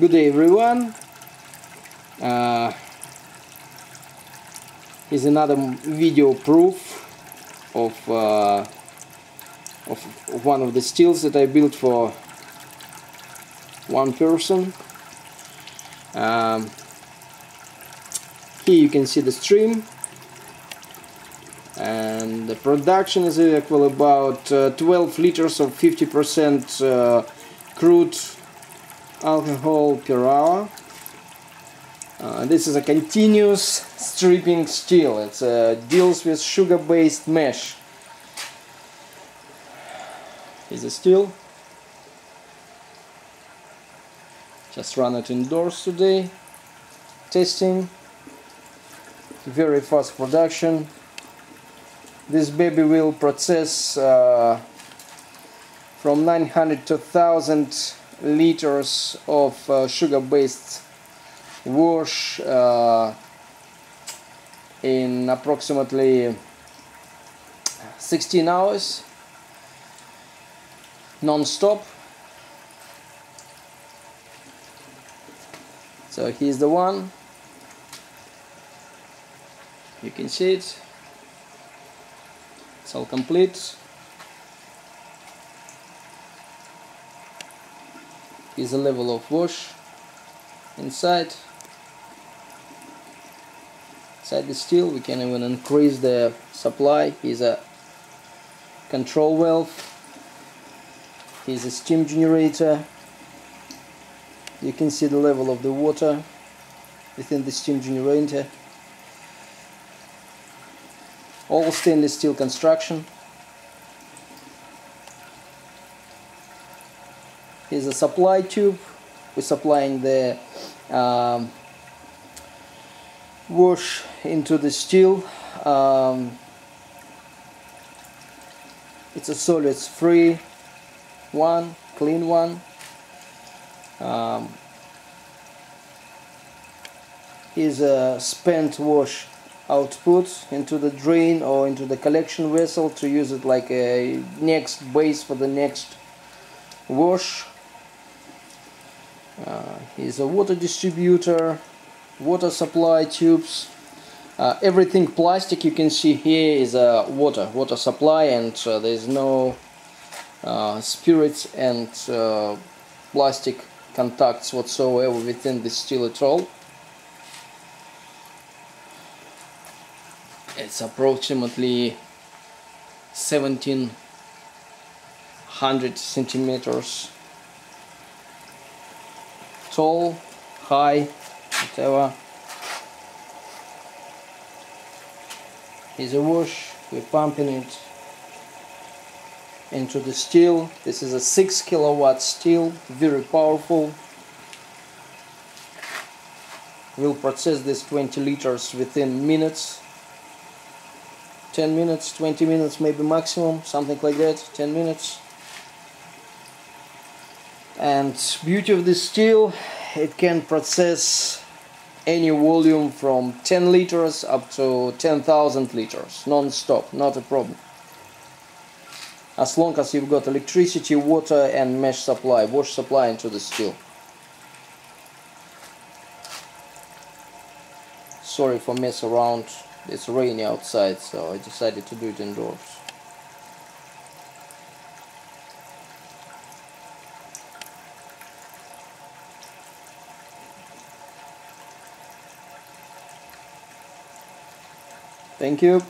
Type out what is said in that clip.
Good day everyone. Uh, here's another video proof of, uh, of one of the stills that I built for one person. Um, here you can see the stream and the production is equal about uh, 12 liters of 50% uh, crude alcohol per hour. Uh, this is a continuous stripping still. It uh, deals with sugar-based mesh. Is a still. Just run it indoors today. Testing. Very fast production. This baby will process uh, from 900 to 1000 liters of uh, sugar-based wash uh, in approximately 16 hours non-stop. So here's the one. You can see it. It's all complete is a level of wash inside. Inside the still we can even increase the supply. Is a control valve. Is a steam generator. You can see the level of the water within the steam generator. All stainless steel construction is a supply tube. We're supplying the um, wash into the still. Um, it's a solids free one clean one. Um, is a spent wash output into the drain or into the collection vessel to use it like a next base for the next wash uh, is a water distributor water supply tubes. Uh, everything plastic you can see here is a water water supply and uh, there's no uh, spirits and uh, plastic contacts whatsoever within the still at all. It's approximately 1700 centimeters tall, high, whatever. Is a wash, we're pumping it into the still. This is a 6 kilowatt still, very powerful. We'll process this 20 liters within minutes. 10 minutes, 20 minutes maybe maximum, something like that, 10 minutes and beauty of this still it can process any volume from 10 liters up to 10,000 liters non-stop not a problem. As long as you've got electricity water and mesh supply wash supply into the still. Sorry for mess around. It's rainy outside so I decided to do it indoors Thank you.